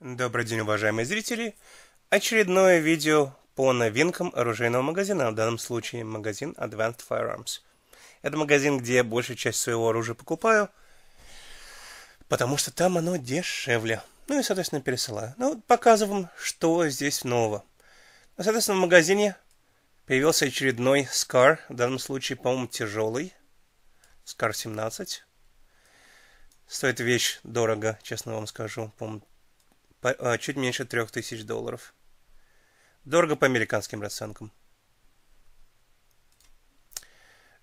Добрый день, уважаемые зрители! Очередное видео по новинкам оружейного магазина, в данном случае магазин Advanced Firearms. Это магазин, где я большую часть своего оружия покупаю, потому что там оно дешевле. Ну и, соответственно, пересылаю. Ну, показываем, что здесь нового. Ну, соответственно, в магазине появился очередной SCAR, в данном случае, по-моему, тяжелый. SCAR 17. Стоит вещь дорого, честно вам скажу. По а, чуть меньше 3000 долларов. Дорого по американским расценкам.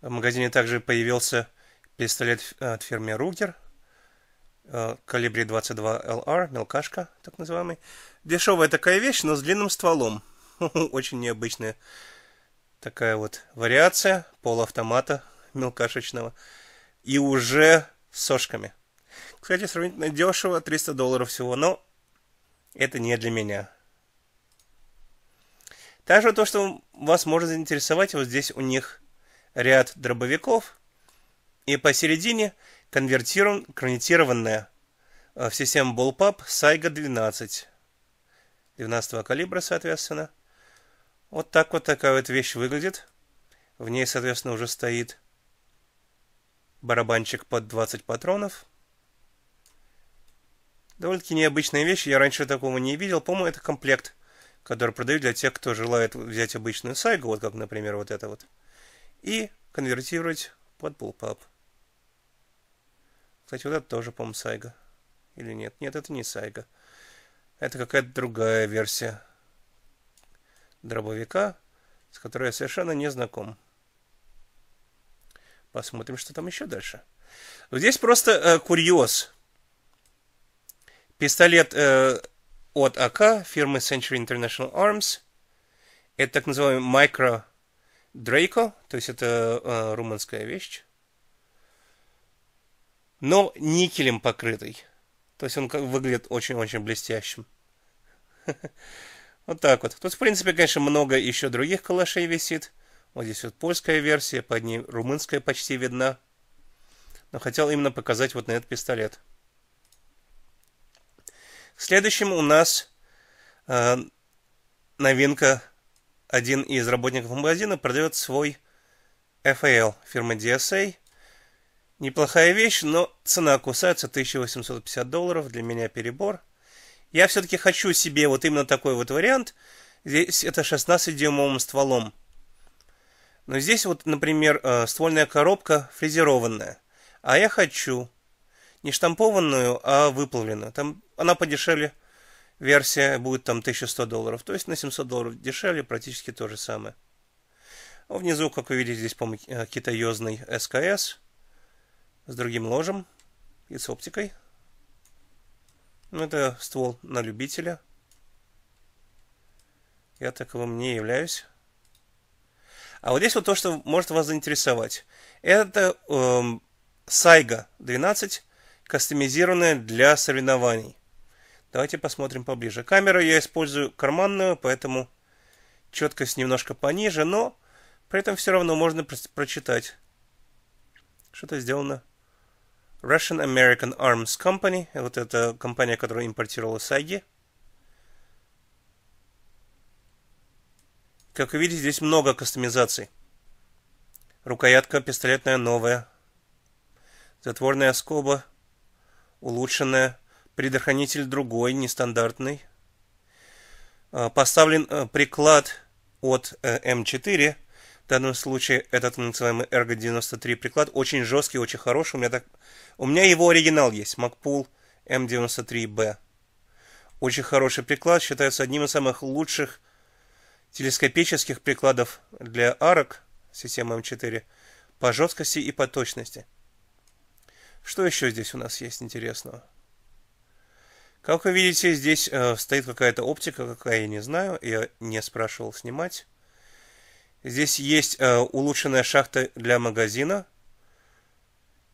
В магазине также появился пистолет от фирмы Ругер. Калибре 22 LR, мелкашка, так называемый. Дешевая такая вещь, но с длинным стволом. Очень необычная такая вот вариация полуавтомата мелкашечного. И уже с сошками. Кстати, сравнительно дешево, 300 долларов всего, но это не для меня. Также то, что вас может заинтересовать, вот здесь у них ряд дробовиков, и посередине конвертирован, конвертированная э, в систему Bullpup Saiga 12. 12 калибра, соответственно. Вот так вот такая вот вещь выглядит. В ней, соответственно, уже стоит барабанчик под 20 патронов. Довольно-таки необычная вещь, я раньше такого не видел. По-моему, это комплект, который продают для тех, кто желает взять обычную сайгу, вот как, например, вот это вот, и конвертировать под bullpup. Кстати, вот это тоже, по-моему, сайга. Или нет? Нет, это не сайга. Это какая-то другая версия дробовика, с которой я совершенно не знаком. Посмотрим, что там еще дальше. Здесь просто э, курьез. Пистолет э, от АК фирмы Century International Arms. Это так называемый Micro Draco, то есть это э, румынская вещь. Но никелем покрытый. То есть он выглядит очень-очень блестящим. Вот так вот. Тут, в принципе, конечно, много еще других калашей висит. Вот здесь вот польская версия, под ней румынская почти видна. Но хотел именно показать вот на этот пистолет. Следующим у нас э, новинка. Один из работников магазина продает свой FAL фирмы DSA. Неплохая вещь, но цена кусается 1850 долларов. Для меня перебор. Я все-таки хочу себе вот именно такой вот вариант. Здесь это 16-дюймовым стволом. Но здесь вот, например, э, ствольная коробка фрезерованная. А я хочу не штампованную, а выплавленную. Там она подешевле версия будет там 1100 долларов. То есть на 700 долларов дешевле, практически то же самое. А внизу, как вы видите, здесь, по-моему, э, китаёзный СКС с другим ложем и с оптикой. Ну, это ствол на любителя. Я таковым не являюсь. А вот здесь вот то, что может вас заинтересовать. Это эм, Saiga 12 кастомизированная для соревнований. Давайте посмотрим поближе. Камеру я использую карманную, поэтому четкость немножко пониже, но при этом все равно можно прочитать. Что-то сделано. Russian American Arms Company. Вот это компания, которая импортировала Сайги. Как вы видите, здесь много кастомизаций. Рукоятка пистолетная новая. Затворная скоба улучшенная, предохранитель другой, нестандартный. А, поставлен э, приклад от э, М4. В данном случае этот называемый Ergo 93 приклад очень жесткий, очень хороший. У меня, так... У меня его оригинал есть, Macpool M93B. Очень хороший приклад, считается одним из самых лучших телескопических прикладов для арок системы М4 по жесткости и по точности. Что еще здесь у нас есть интересного? Как вы видите, здесь э, стоит какая-то оптика, какая я не знаю, я не спрашивал снимать. Здесь есть э, улучшенная шахта для магазина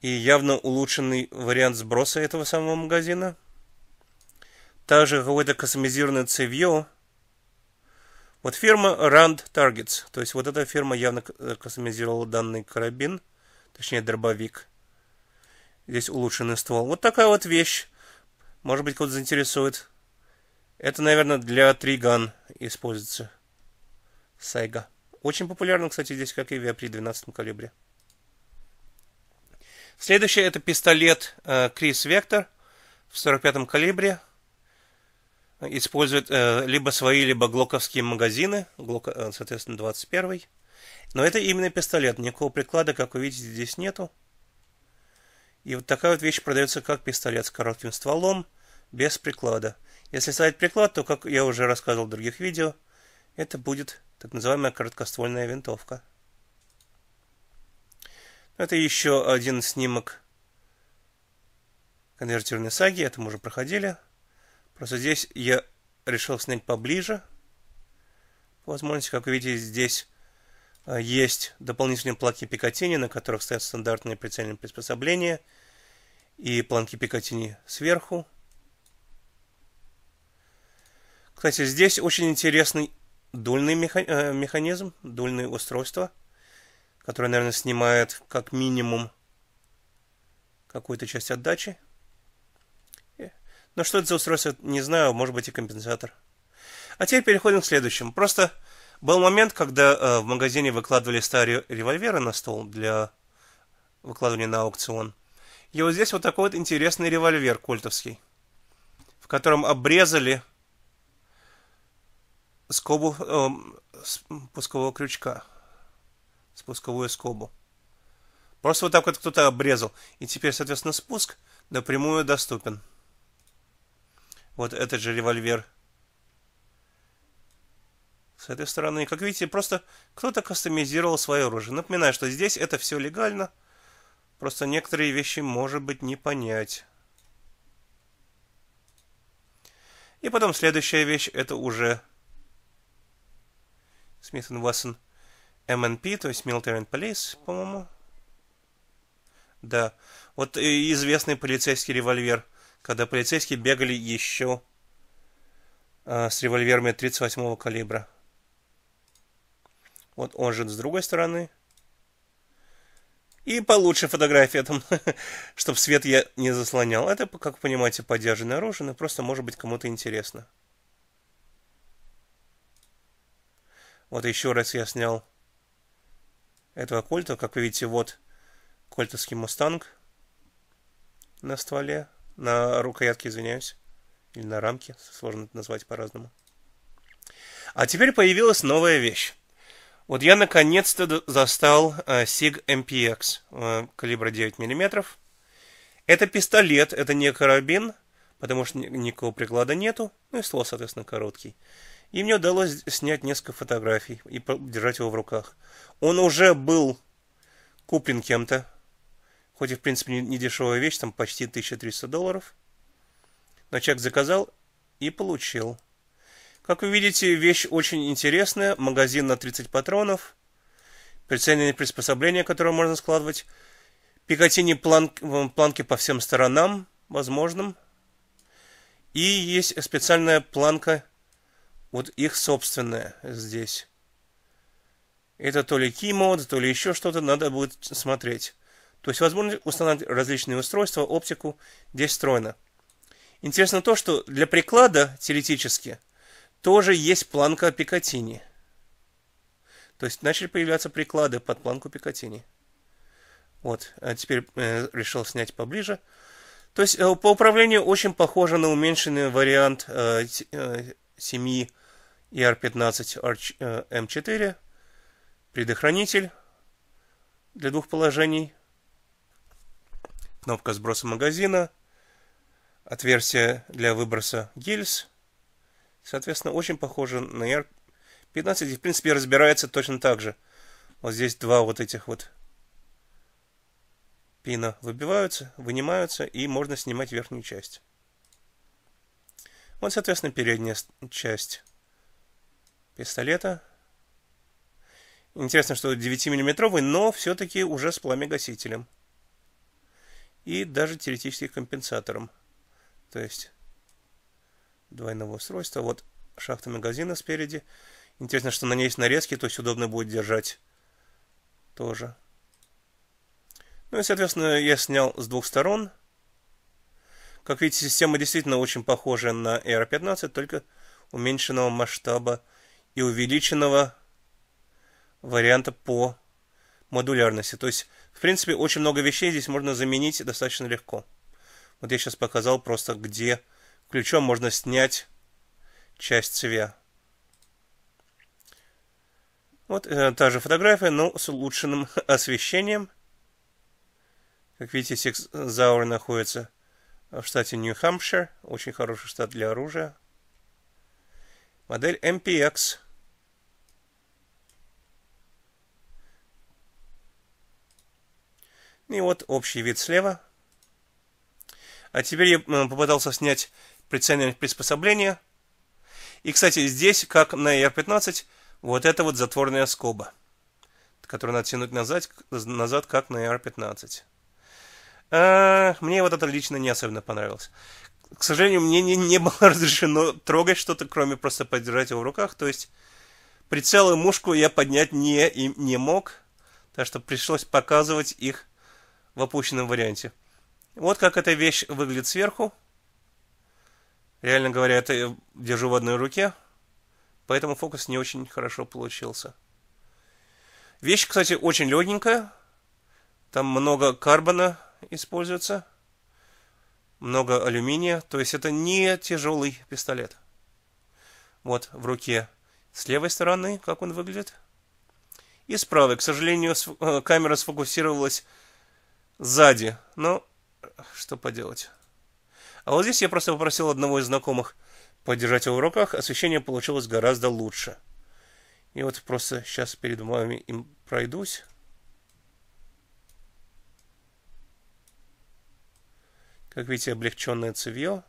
и явно улучшенный вариант сброса этого самого магазина. Также какой-то кастомизированный цевье. Вот фирма Rand Targets, то есть вот эта фирма явно э, кастомизировала данный карабин, точнее дробовик. Здесь улучшенный ствол. Вот такая вот вещь. Может быть, кого-то заинтересует. Это, наверное, для триган используется. Сайга. Очень популярно, кстати, здесь, как и при 12 калибре. Следующее это пистолет Крис Вектор в 45 калибре. Использует э, либо свои, либо глоковские магазины. Глок, э, соответственно, 21 Но это именно пистолет. Никакого приклада, как вы видите, здесь нету. И вот такая вот вещь продается как пистолет с коротким стволом, без приклада. Если ставить приклад, то, как я уже рассказывал в других видео, это будет так называемая короткоствольная винтовка. Это еще один снимок конвертированной саги, это мы уже проходили. Просто здесь я решил снять поближе. По возможности, как вы видите, здесь есть дополнительные планки Пикатини, на которых стоят стандартные прицельные приспособления. И планки Пикатини сверху. Кстати, здесь очень интересный дульный э, механизм, дульное устройство, которое, наверное, снимает как минимум какую-то часть отдачи. Э, но что это за устройство, не знаю, может быть и компенсатор. А теперь переходим к следующему. Просто был момент, когда э, в магазине выкладывали старые револьверы на стол для выкладывания на аукцион. И вот здесь вот такой вот интересный револьвер кольтовский, в котором обрезали скобу э, пускового крючка. Спусковую скобу. Просто вот так вот кто-то обрезал. И теперь, соответственно, спуск напрямую доступен. Вот этот же револьвер. С этой стороны, как видите, просто кто-то кастомизировал свое оружие. Напоминаю, что здесь это все легально. Просто некоторые вещи, может быть, не понять. И потом следующая вещь, это уже Smith Wesson MNP, то есть Military and Police, по-моему. Да. Вот известный полицейский револьвер, когда полицейские бегали еще а, с револьверами 38-го калибра. Вот он же с другой стороны. И получше фотография там, чтобы свет я не заслонял. Это, как понимаете, поддержанное оружие, но просто может быть кому-то интересно. Вот еще раз я снял этого кольта. Как вы видите, вот кольтовский мустанг на стволе, на рукоятке, извиняюсь, или на рамке, сложно это назвать по-разному. А теперь появилась новая вещь. Вот я наконец-то застал uh, SIG MPX uh, калибра 9 мм. Это пистолет, это не карабин, потому что никакого приклада нету, ну и ствол, соответственно, короткий. И мне удалось снять несколько фотографий и держать его в руках. Он уже был куплен кем-то, хоть и в принципе не, дешевая вещь, там почти 1300 долларов. Но человек заказал и получил. Как вы видите, вещь очень интересная. Магазин на 30 патронов. Прицельные приспособления, которые можно складывать. Пикатини план, планки по всем сторонам возможным. И есть специальная планка вот их собственное здесь. Это то ли keyMode, то ли еще что-то, надо будет смотреть. То есть возможно установить различные устройства, оптику здесь встроено. Интересно то, что для приклада теоретически тоже есть планка Пикатини. То есть начали появляться приклады под планку Пикатини. Вот, а теперь э, решил снять поближе. То есть э, по управлению очень похоже на уменьшенный вариант э, э, семьи ER15 M4, предохранитель для двух положений, кнопка сброса магазина, отверстие для выброса гильз. Соответственно, очень похоже на ER15 и, в принципе, разбирается точно так же. Вот здесь два вот этих вот пина выбиваются, вынимаются, и можно снимать верхнюю часть. Вот, соответственно, передняя часть пистолета. Интересно, что 9-миллиметровый, но все-таки уже с пламегасителем. И даже теоретически компенсатором. То есть двойного устройства. Вот шахта магазина спереди. Интересно, что на ней есть нарезки, то есть удобно будет держать тоже. Ну и, соответственно, я снял с двух сторон. Как видите, система действительно очень похожа на AR-15, только уменьшенного масштаба и увеличенного варианта по модулярности. То есть, в принципе, очень много вещей здесь можно заменить достаточно легко. Вот я сейчас показал просто, где ключом можно снять часть цевья. Вот э, та же фотография, но с улучшенным освещением. Как видите, Zauer находится в штате Нью-Хампшир. Очень хороший штат для оружия. Модель MPX. И вот общий вид слева. А теперь я попытался снять прицельное приспособление. И, кстати, здесь, как на R15, вот это вот затворная скоба, которую надо тянуть назад, назад как на R15. А, мне вот это лично не особенно понравилось. К сожалению, мне не, не было разрешено трогать что-то, кроме просто подержать его в руках. То есть прицел и мушку я поднять не, и не мог. Так что пришлось показывать их в опущенном варианте. Вот как эта вещь выглядит сверху. Реально говоря, это я держу в одной руке, поэтому фокус не очень хорошо получился. Вещь, кстати, очень легенькая. Там много карбона используется, много алюминия, то есть это не тяжелый пистолет. Вот в руке с левой стороны, как он выглядит. И с правой, к сожалению, э, камера сфокусировалась сзади, но что поделать. А вот здесь я просто попросил одного из знакомых подержать его в руках, освещение получилось гораздо лучше. И вот просто сейчас перед вами им пройдусь. Как видите, облегченное цевье,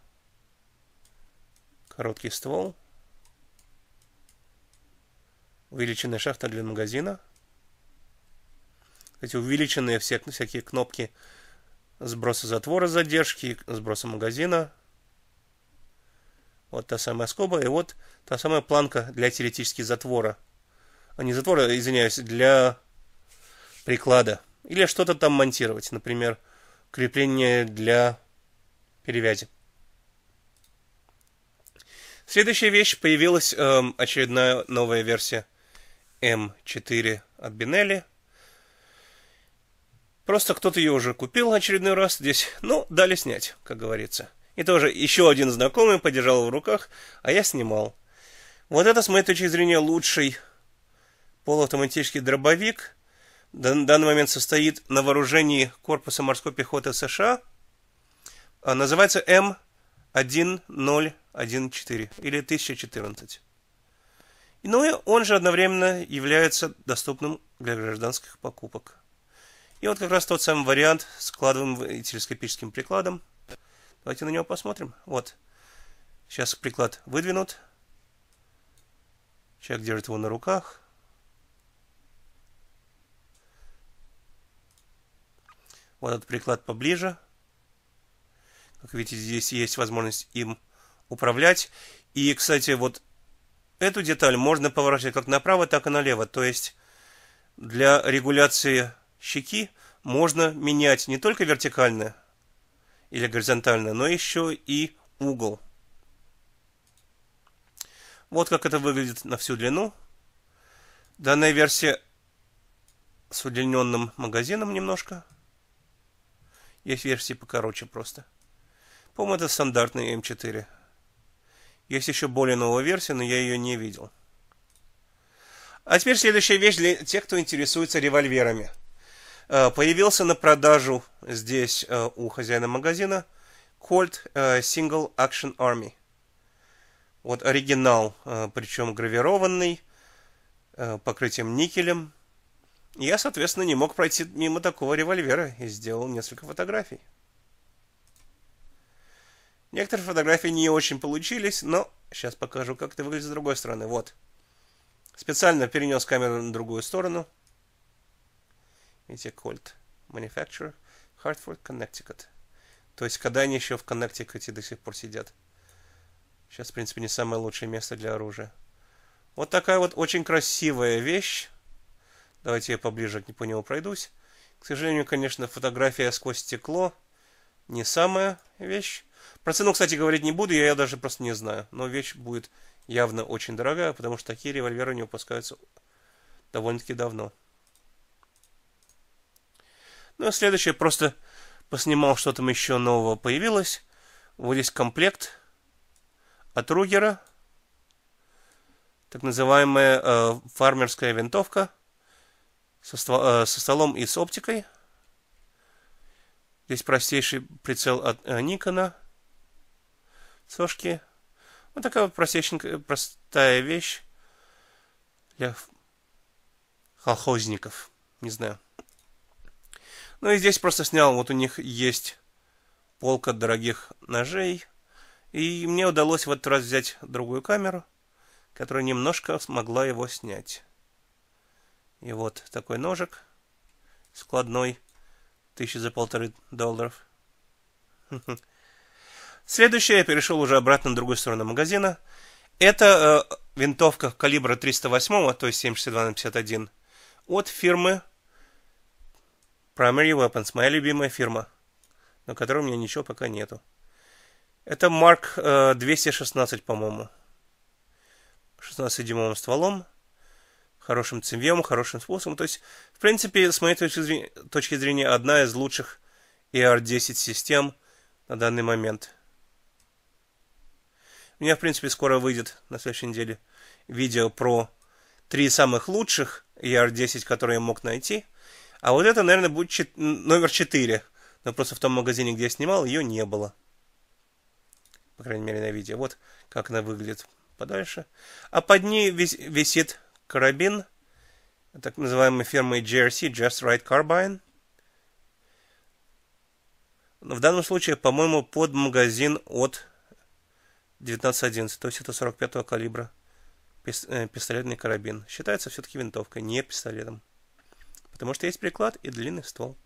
короткий ствол, увеличенная шахта для магазина. Эти увеличенные все, всякие кнопки сброса затвора задержки, сброса магазина. Вот та самая скоба, и вот та самая планка для теоретически затвора. А не затвора, извиняюсь, для приклада. Или что-то там монтировать, например, крепление для перевязи. Следующая вещь, появилась э, очередная новая версия M4 от Бинелли. Просто кто-то ее уже купил очередной раз здесь, ну, дали снять, как говорится. И тоже еще один знакомый подержал в руках, а я снимал. Вот это, с моей точки зрения, лучший полуавтоматический дробовик. В данный момент состоит на вооружении Корпуса морской пехоты США. А называется М1014 или 1014. Ну и он же одновременно является доступным для гражданских покупок. И вот как раз тот самый вариант с кладовым телескопическим прикладом. Давайте на него посмотрим. Вот. Сейчас приклад выдвинут. Человек держит его на руках. Вот этот приклад поближе. Как видите, здесь есть возможность им управлять. И, кстати, вот эту деталь можно поворачивать как направо, так и налево. То есть для регуляции щеки можно менять не только вертикально или горизонтально, но еще и угол. Вот как это выглядит на всю длину. Данная версия с удлиненным магазином немножко. Есть версии покороче просто. По-моему, это стандартный М4. Есть еще более новая версия, но я ее не видел. А теперь следующая вещь для тех, кто интересуется револьверами – появился на продажу здесь э, у хозяина магазина Colt э, Single Action Army. Вот оригинал, причем гравированный, покрытием никелем. Я, соответственно, не мог пройти мимо такого револьвера и сделал несколько фотографий. Некоторые фотографии не очень получились, но сейчас покажу, как это выглядит с другой стороны. Вот. Специально перенес камеру на другую сторону – Видите, Colt Manufacturer, Hartford, Connecticut. То есть, когда они еще в Коннектикуте до сих пор сидят. Сейчас, в принципе, не самое лучшее место для оружия. Вот такая вот очень красивая вещь. Давайте я поближе по нему пройдусь. К сожалению, конечно, фотография сквозь стекло не самая вещь. Про цену, кстати, говорить не буду, я ее даже просто не знаю. Но вещь будет явно очень дорогая, потому что такие револьверы не выпускаются довольно-таки давно. Ну, а следующее, просто поснимал, что там еще нового появилось. Вот здесь комплект от Ругера. Так называемая э, фармерская винтовка со, ствол, э, со столом и с оптикой. Здесь простейший прицел от э, Никона. Сошки. Вот такая вот простейшая, простая вещь для колхозников. Не знаю. Ну и здесь просто снял, вот у них есть полка дорогих ножей. И мне удалось в этот раз взять другую камеру, которая немножко смогла его снять. И вот такой ножик складной, тысячи за полторы долларов. Следующее, я перешел уже обратно на другую сторону магазина. Это э, винтовка калибра 308, то есть 7,62 на 51, от фирмы Primary Weapons, моя любимая фирма, на которой у меня ничего пока нету. Это Mark э, 216, по-моему. 16-дюймовым стволом, хорошим цевьем, хорошим способом. То есть, в принципе, с моей точки зрения, точки зрения одна из лучших ER-10 систем на данный момент. У меня, в принципе, скоро выйдет на следующей неделе видео про три самых лучших ER-10, которые я мог найти – а вот это, наверное, будет чет... номер 4. Но просто в том магазине, где я снимал, ее не было. По крайней мере, на видео. Вот как она выглядит подальше. А под ней вис... висит карабин так называемой фирмой GRC, Just Right Carbine. Но в данном случае, по-моему, под магазин от 1911, то есть это 45-го калибра э, пистолетный карабин. Считается все-таки винтовкой, не пистолетом потому что есть приклад и длинный ствол.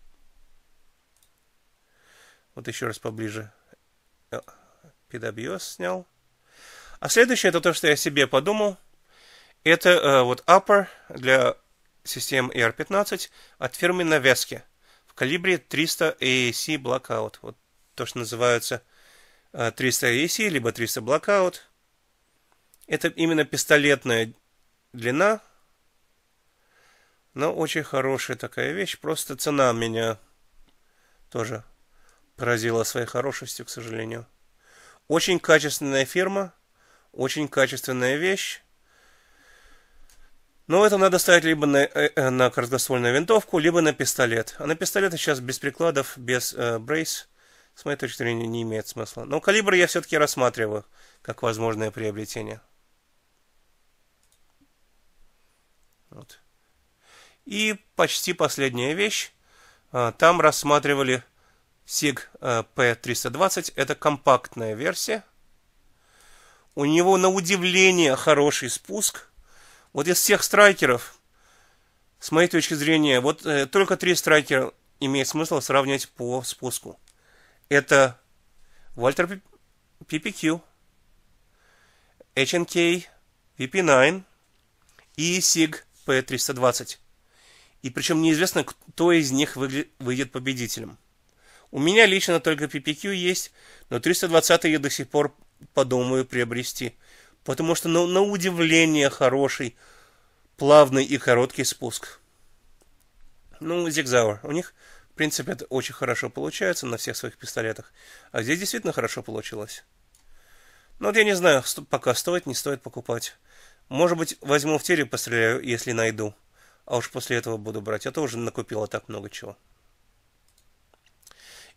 Вот еще раз поближе PWS снял. А следующее, это то, что я себе подумал. Это э, вот upper для систем ER15 от фирмы Naveski в калибре 300 AAC Blackout. Вот то, что называется э, 300 AAC, либо 300 Blackout. Это именно пистолетная длина но очень хорошая такая вещь. Просто цена меня тоже поразила своей хорошестью, к сожалению. Очень качественная фирма, очень качественная вещь. Но это надо ставить либо на, э, э, на короткоствольную винтовку, либо на пистолет. А на пистолет сейчас без прикладов, без э, брейс, с моей точки зрения, не имеет смысла. Но калибр я все-таки рассматриваю как возможное приобретение. Вот. И почти последняя вещь. А, там рассматривали SIG а, P320. Это компактная версия. У него на удивление хороший спуск. Вот из всех страйкеров, с моей точки зрения, вот э, только три страйкера имеет смысл сравнивать по спуску. Это Walter PPQ, HNK VP9 и SIG P320. И причем неизвестно, кто из них выйдет победителем. У меня лично только PPQ есть, но 320 я до сих пор подумаю приобрести. Потому что на, на удивление хороший, плавный и короткий спуск. Ну, Зигзауэр. У них, в принципе, это очень хорошо получается на всех своих пистолетах. А здесь действительно хорошо получилось. Ну, вот я не знаю, пока стоит, не стоит покупать. Может быть, возьму в тире постреляю, если найду. А уж после этого буду брать. Я тоже накупила так много чего.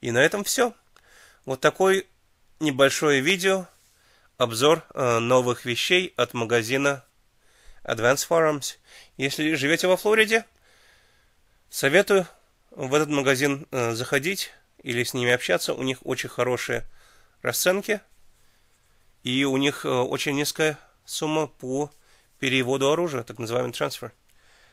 И на этом все. Вот такой небольшое видео. Обзор э, новых вещей от магазина Advanced Farms. Если живете во Флориде, советую в этот магазин э, заходить или с ними общаться. У них очень хорошие расценки. И у них э, очень низкая сумма по переводу оружия, так называемый трансфер.